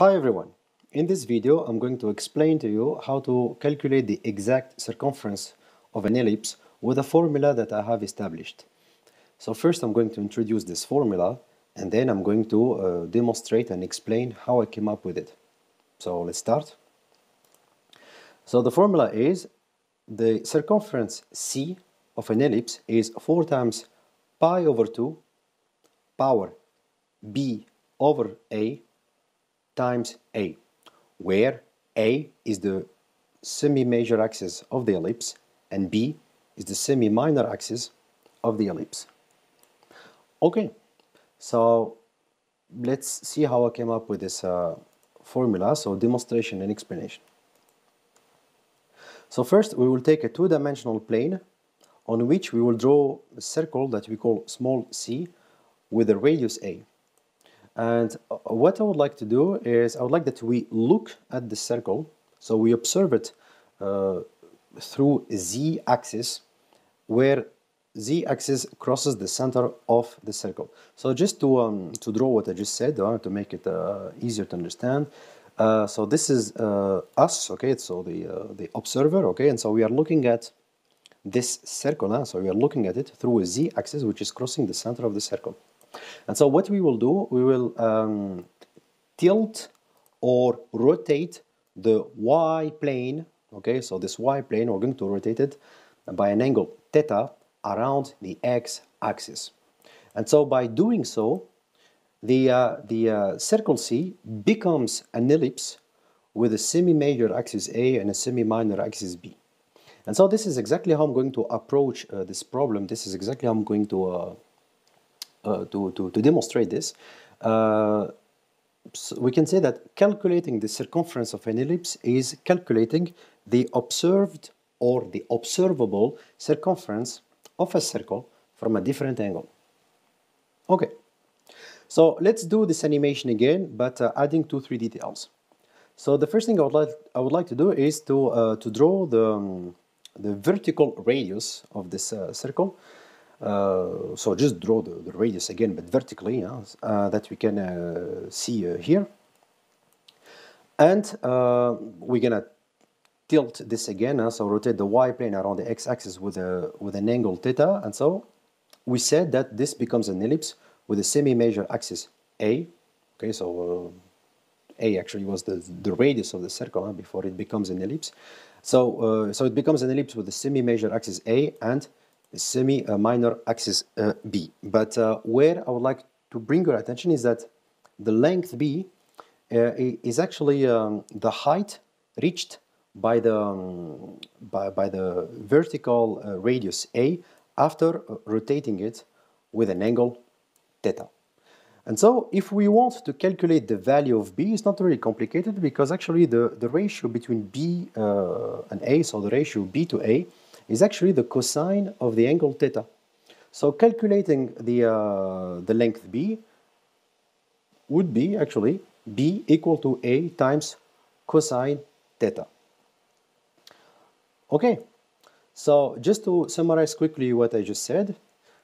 Hi everyone. In this video I'm going to explain to you how to calculate the exact circumference of an ellipse with a formula that I have established. So first I'm going to introduce this formula and then I'm going to uh, demonstrate and explain how I came up with it. So let's start. So the formula is the circumference C of an ellipse is 4 times pi over 2 power b over a times a, where a is the semi-major axis of the ellipse and b is the semi-minor axis of the ellipse. Okay, so let's see how I came up with this uh, formula, so demonstration and explanation. So first we will take a two-dimensional plane on which we will draw a circle that we call small c with a radius a. And uh, what I would like to do is I would like that we look at the circle, so we observe it uh, through z-axis where z-axis crosses the center of the circle. So just to, um, to draw what I just said, uh, to make it uh, easier to understand, uh, so this is uh, us, okay, so the, uh, the observer, okay, and so we are looking at this circle, uh, so we are looking at it through a z-axis which is crossing the center of the circle. And so what we will do, we will um, tilt or rotate the y plane, okay, so this y plane, we're going to rotate it by an angle theta around the x-axis. And so by doing so, the, uh, the uh, circle C becomes an ellipse with a semi-major axis A and a semi-minor axis B. And so this is exactly how I'm going to approach uh, this problem. This is exactly how I'm going to, uh, to, to, to, demonstrate this. Uh, so we can say that calculating the circumference of an ellipse is calculating the observed or the observable circumference of a circle from a different angle. Okay, so let's do this animation again, but uh, adding two, three details. So the first thing I would like, I would like to do is to, uh, to draw the, um, the vertical radius of this uh, circle. Uh, so just draw the, the, radius again, but vertically, uh, that we can uh, see here. And we're gonna tilt this again, so rotate the y-plane around the x-axis with, a, with an angle theta, and so we said that this becomes an ellipse with a semi-major axis a, okay, so a actually was the, the radius of the circle before it becomes an ellipse. So, uh, so it becomes an ellipse with a semi-major axis a and a semi-minor axis uh, b. But uh, where I would like to bring your attention is that the length b uh, is actually um, the height reached by the, um, by, by the vertical uh, radius A after uh, rotating it with an angle theta. And so if we want to calculate the value of B, it's not really complicated because actually the, the ratio between B uh, and A, so the ratio B to A, is actually the cosine of the angle theta. So calculating the, uh, the length B would be actually B equal to A times cosine theta. Okay, so just to summarize quickly what I just said,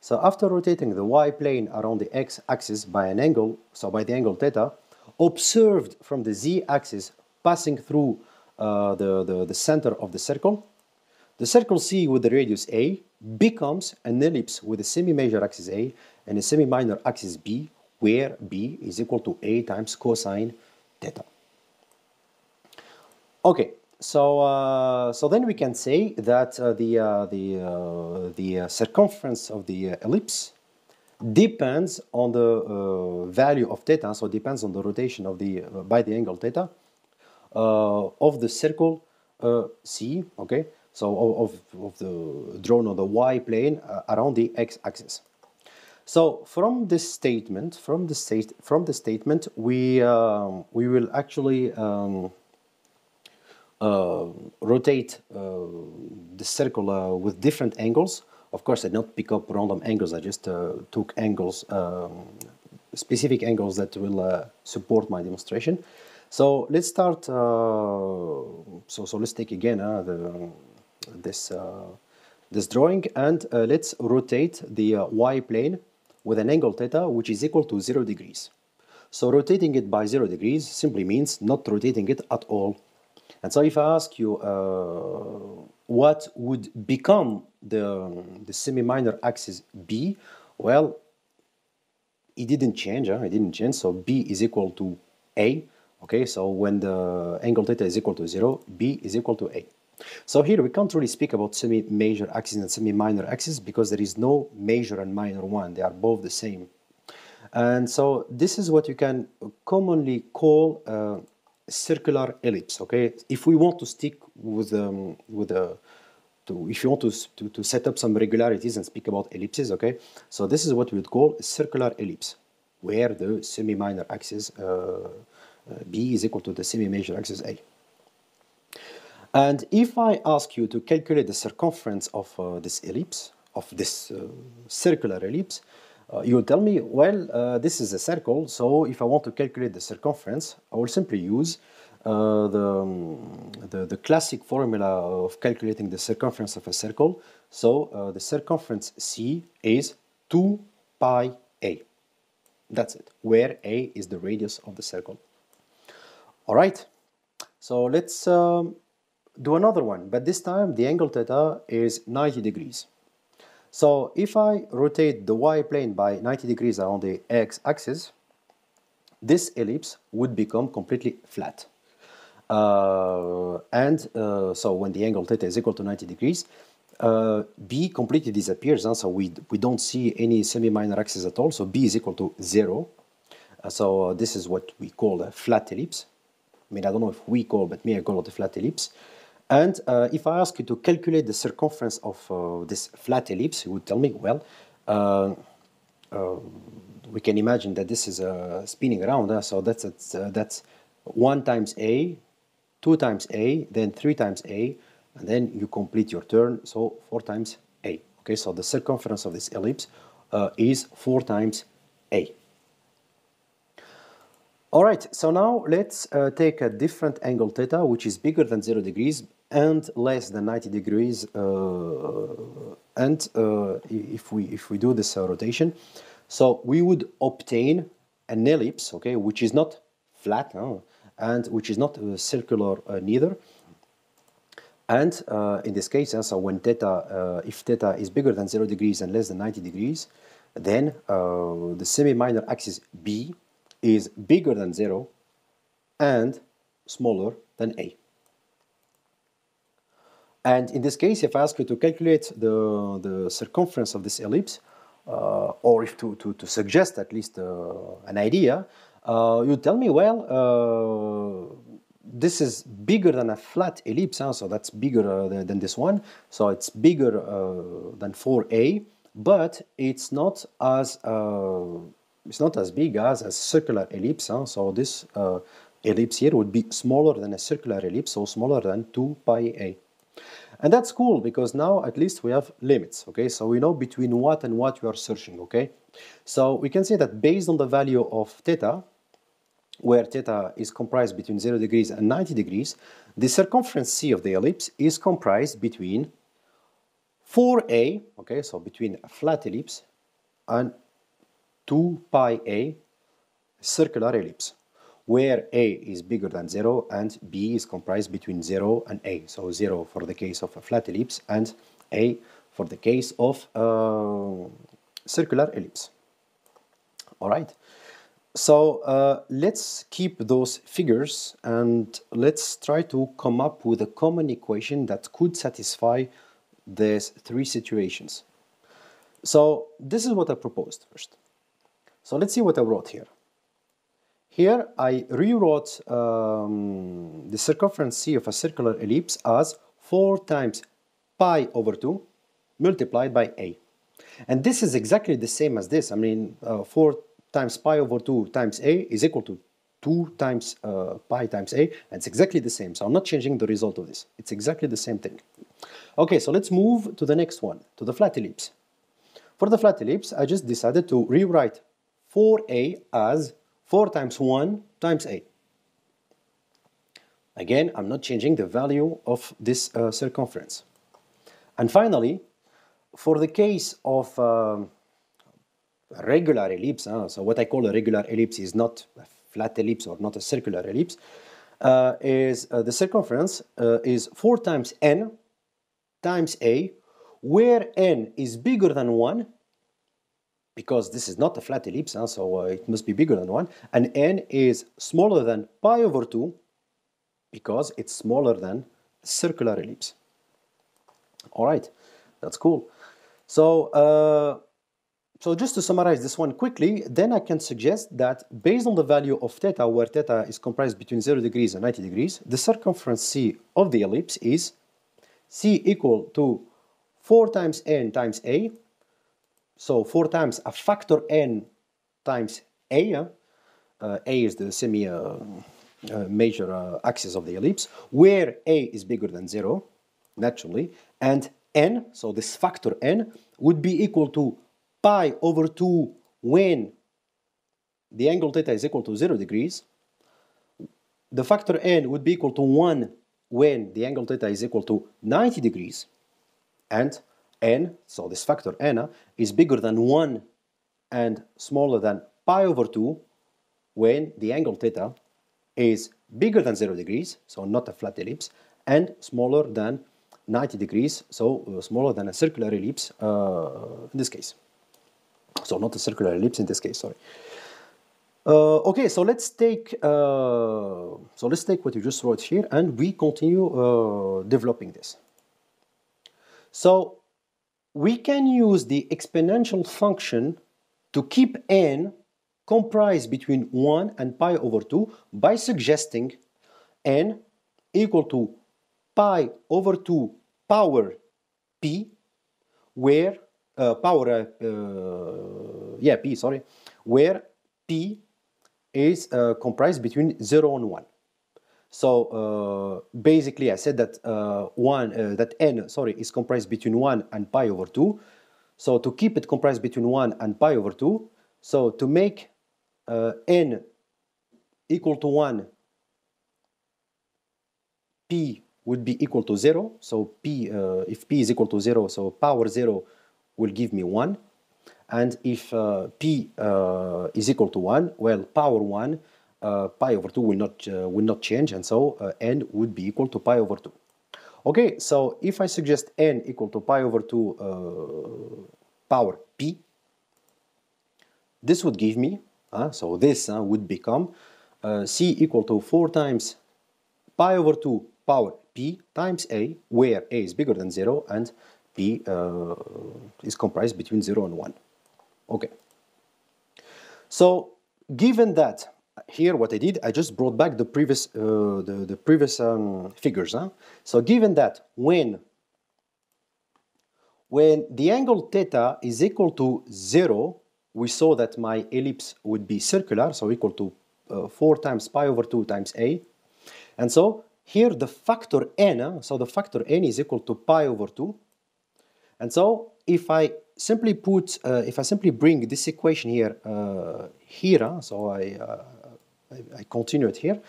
so after rotating the y-plane around the x-axis by an angle, so by the angle theta, observed from the z-axis passing through uh, the, the, the center of the circle, the circle C with the radius a becomes an ellipse with a semi-major axis a and a semi-minor axis b, where b is equal to a times cosine theta. Okay, so, uh, so then we can say that uh, the, uh, the, uh, the uh, circumference of the uh, ellipse depends on the value of theta, so depends on the rotation of the, by the angle theta, of the circle C, okay? So of, of the drawn on the y plane around the x-axis. So from this statement, from the state, from the statement, we um, we will actually um, uh, rotate uh, the circle uh, with different angles. Of course, I did not pick up random angles. I just took angles, um, specific angles that will support my demonstration. So let's start. so so let's take again the, this this drawing and uh, let's rotate the uh, y plane with an angle theta which is equal to 0 degrees. So rotating it by 0 degrees simply means not rotating it at all. And so if I ask you uh, what would become the, the semi-minor axis B, well, it didn't change, huh? it didn't change, so B is equal to A, okay, so when the angle theta is equal to 0, B is equal to A. So here we can't really speak about semi-major axis and semi-minor axis because there is no major and minor one, they are both the same. And so this is what you can commonly call a circular ellipse, okay? If we want to stick with, um, with a, to, if you want to, to, to set up some regularities and speak about ellipses, okay? So this is what we would call a circular ellipse, where the semi-minor axis uh, uh, B is equal to the semi-major axis A. And if I ask you to calculate the circumference of uh, this ellipse, of this uh, circular ellipse, uh, you will tell me, well, uh, this is a circle, so if I want to calculate the circumference, I will simply use uh, the, um, the, the, classic formula of calculating the circumference of a circle. So uh, the circumference C is 2 pi a. That's it, where a is the radius of the circle. All right, so let's um, do another one, but this time the angle theta is 90 degrees. So if I rotate the y-plane by 90 degrees around the x-axis, this ellipse would become completely flat. Uh, and uh, so when the angle theta is equal to 90 degrees, uh, B completely disappears, and so we, we don't see any semi-minor axis at all, so B is equal to zero. Uh, so uh, this is what we call a flat ellipse. I mean, I don't know if we call, but me, I call it a flat ellipse. And uh, if I ask you to calculate the circumference of this flat ellipse, you would tell me, well, we can imagine that this is spinning around, so that's, that's 1 times A 2 times a, then 3 times a, and then you complete your turn, so 4 times a. Okay, so the circumference of this ellipse uh, is 4 times a. Alright, so now let's uh, take a different angle theta, which is bigger than 0 degrees and less than 90 degrees. Uh, and uh, if, we, if we do this uh, rotation, so we would obtain an ellipse, okay, which is not flat, and which is not uh, circular uh, neither. And uh, in this case, so when theta, if theta is bigger than 0 degrees and less than 90 degrees, then the semi-minor axis B is bigger than 0 and smaller than A. And in this case, if I ask you to calculate the, the circumference of this ellipse, uh, or if to, to, to, suggest at least uh, an idea, uh, you tell me, well, uh, this is bigger than a flat ellipse, huh? so that's bigger uh, than this one. So it's bigger uh, than 4a, but it's not as it's not as big as a circular ellipse. Huh? So this ellipse here would be smaller than a circular ellipse, so smaller than 2 pi a. And that's cool because now at least we have limits, okay? So we know between what and what we are searching, okay? So we can say that based on the value of theta, where theta is comprised between 0 degrees and 90 degrees, the circumference C of the ellipse is comprised between 4a, okay, so between a flat ellipse, and 2 pi a circular ellipse, where a is bigger than 0 and b is comprised between 0 and a. So 0 for the case of a flat ellipse and a for the case of a circular ellipse. All right. So uh, let's keep those figures and let's try to come up with a common equation that could satisfy these three situations. So this is what I proposed first. So let's see what I wrote here. Here I rewrote um, the circumference C of a circular ellipse as 4 times pi over 2 multiplied by a. And this is exactly the same as this. I mean, uh, 4 times pi over 2 times a is equal to 2 times uh, pi times a, and it's exactly the same. So I'm not changing the result of this. It's exactly the same thing. Okay, so let's move to the next one, to the flat ellipse. For the flat ellipse, I just decided to rewrite 4a as 4 times 1 times a. Again, I'm not changing the value of this uh, circumference. And finally, for the case of um, a regular ellipse, uh, so what I call a regular ellipse is not a flat ellipse or not a circular ellipse, uh, is uh, the circumference uh, is 4 times n times a, where n is bigger than 1, because this is not a flat ellipse, huh, so uh, it must be bigger than 1, and n is smaller than pi over 2, because it's smaller than circular ellipse. All right, that's cool. So, uh, so just to summarize this one quickly, then I can suggest that based on the value of theta, where theta is comprised between 0 degrees and 90 degrees, the circumference C of the ellipse is C equal to 4 times n times a, so 4 times a factor n times a, uh, a is the semi uh, uh, major uh, axis of the ellipse, where a is bigger than 0, naturally, and n, so this factor n, would be equal to pi over 2 when the angle theta is equal to 0 degrees. The factor n would be equal to 1 when the angle theta is equal to 90 degrees. And n, so this factor n, is bigger than 1 and smaller than pi over 2 when the angle theta is bigger than 0 degrees, so not a flat ellipse, and smaller than 90 degrees, so uh, smaller than a circular ellipse uh, in this case. So not a circular ellipse in this case, sorry. Uh, okay, so let's take uh, so let's take what you just wrote here, and we continue uh, developing this. So we can use the exponential function to keep n comprised between 1 and pi over 2 by suggesting n equal to pi over 2 power p, where uh, power, uh, yeah, p, sorry, where p is uh, comprised between 0 and 1. So uh, basically, I said that uh, one that n, sorry, is comprised between 1 and pi over 2. So to keep it comprised between 1 and pi over 2, so to make n equal to 1, p would be equal to 0. So p, uh, if p is equal to 0, so power 0 will give me 1. And if uh, p uh, is equal to 1, well, power 1, uh, pi over 2 will not, uh, will not change, and so uh, n would be equal to pi over 2. Okay, so if I suggest n equal to pi over 2 power p, this would give me, so this would become c equal to 4 times pi over 2 power p times a, where a is bigger than 0 and p uh, is comprised between 0 and 1. Okay. So given that here what I did, I just brought back the previous, uh, the, the previous um, figures. Huh? So given that when, when the angle theta is equal to 0, we saw that my ellipse would be circular, so equal to uh, 4 times pi over 2 times a. And so here the factor n, so the factor n is equal to pi over 2. And so if I simply put, uh, if I simply bring this equation here, uh, here, so I, uh, I, I, continue it here.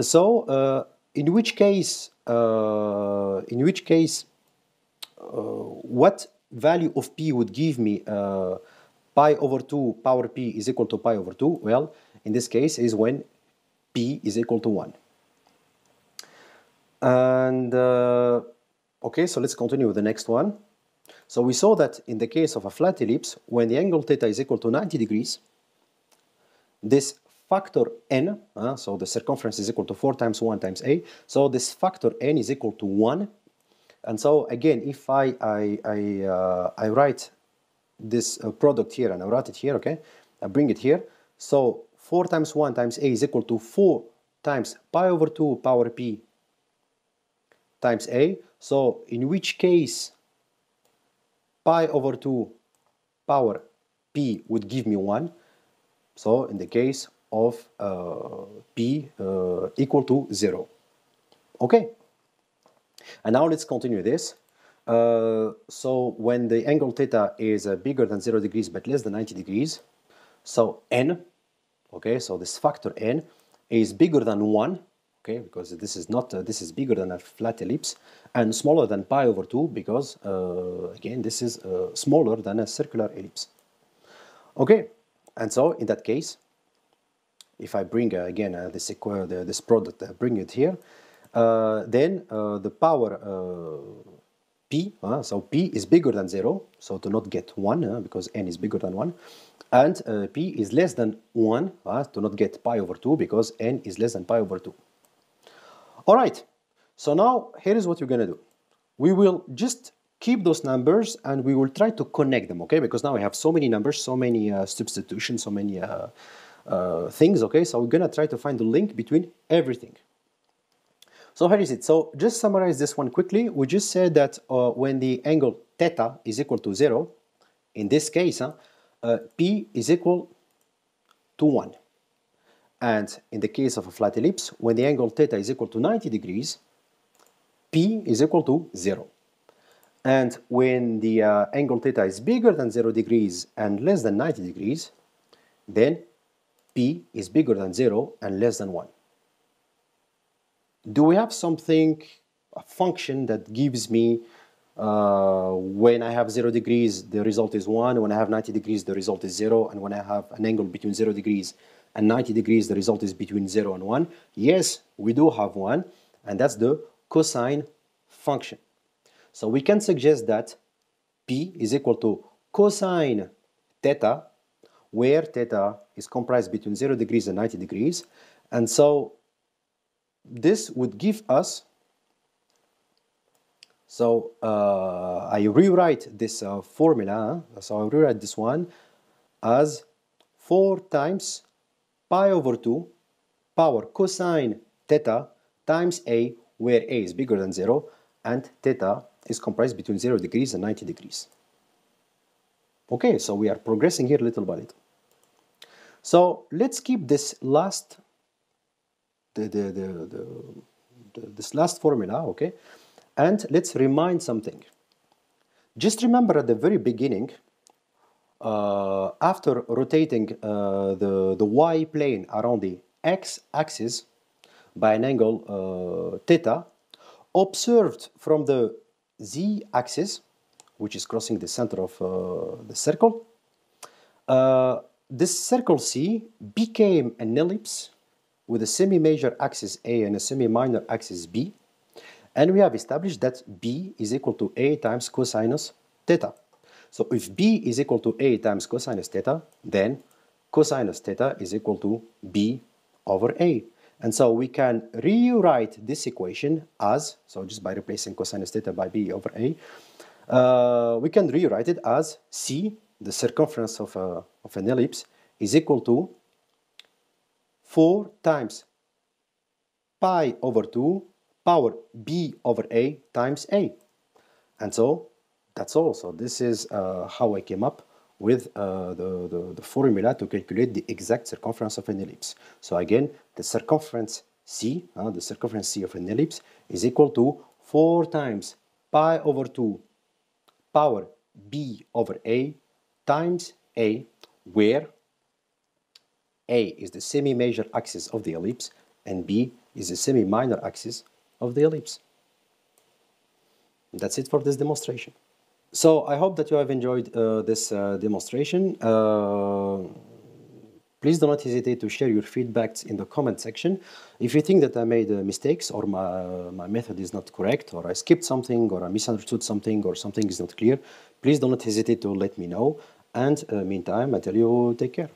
So uh, in which case, uh, in which case, uh, what value of p would give me pi over 2 power p is equal to pi over 2? Well, in this case is when p is equal to 1. And uh, okay, so let's continue with the next one. So we saw that in the case of a flat ellipse, when the angle theta is equal to 90 degrees, this factor n, uh, so the circumference is equal to 4 times 1 times a, so this factor n is equal to 1. And so again, if I, I, I, uh, I write this uh, product here and I write it here, okay, I bring it here. So 4 times 1 times a is equal to 4 times pi over 2 power p times a. So in which case pi over 2 power p would give me 1. So in the case of uh, p uh, equal to 0. Okay. And now let's continue this. Uh, so when the angle theta is uh, bigger than 0 degrees but less than 90 degrees, so n, okay, so this factor n is bigger than 1, okay, because this is not, uh, this is bigger than a flat ellipse and smaller than pi over 2 because, uh, again, this is smaller than a circular ellipse. Okay, and so in that case, if I bring uh, again uh, this, this product, uh, bring it here, uh, then uh, the power uh, p, so p is bigger than 0, so to not get 1, because n is bigger than 1, and p is less than 1, to not get pi over 2, because n is less than pi over 2. Alright, so now here is what you're going to do. We will just keep those numbers and we will try to connect them, okay? Because now we have so many numbers, so many uh, substitutions, so many uh, things, okay? So we're gonna try to find the link between everything. So here is it. So just summarize this one quickly. We just said that uh, when the angle theta is equal to zero, in this case, huh, uh, P is equal to one. And in the case of a flat ellipse, when the angle theta is equal to 90 degrees, P is equal to zero. And when the uh, angle theta is bigger than 0 degrees and less than 90 degrees, then p is bigger than 0 and less than 1. Do we have something, a function that gives me uh, when I have 0 degrees, the result is 1, when I have 90 degrees, the result is 0, and when I have an angle between 0 degrees and 90 degrees, the result is between 0 and 1? Yes, we do have one, and that's the cosine function. So we can suggest that P is equal to cosine theta, where theta is comprised between 0 degrees and 90 degrees. And so this would give us, so uh, I rewrite this uh, formula, so I rewrite this one as 4 times pi over 2 power cosine theta times a, where a is bigger than 0, and theta is comprised between 0 degrees and 90 degrees. Okay, so we are progressing here little by little. So let's keep this last, the, the, the, the, this last formula, okay? And let's remind something. Just remember at the very beginning, uh, after rotating uh, the, the y plane around the x-axis by an angle uh, theta, observed from the z-axis, which is crossing the center of uh, the circle, uh, this circle C became an ellipse with a semi-major axis A and a semi-minor axis B, and we have established that B is equal to A times cosinus theta. So if B is equal to A times cosinus theta, then cosinus theta is equal to B over A. And so we can rewrite this equation as, so just by replacing cosine theta by b over a, uh, we can rewrite it as c, the circumference of, a, of an ellipse, is equal to 4 times pi over 2 power b over a times a. And so that's all. So this is uh, how I came up with uh, the, the, the, formula to calculate the exact circumference of an ellipse. So again, the circumference C, uh, the circumference C of an ellipse is equal to 4 times pi over 2 power b over a times a, where a is the semi-major axis of the ellipse and b is the semi-minor axis of the ellipse. That's it for this demonstration. So I hope that you have enjoyed uh, this uh, demonstration. Uh, please do not hesitate to share your feedbacks in the comment section. If you think that I made uh, mistakes or my, my method is not correct or I skipped something or I misunderstood something or something is not clear, please do not hesitate to let me know. And uh, meantime, I tell you take care.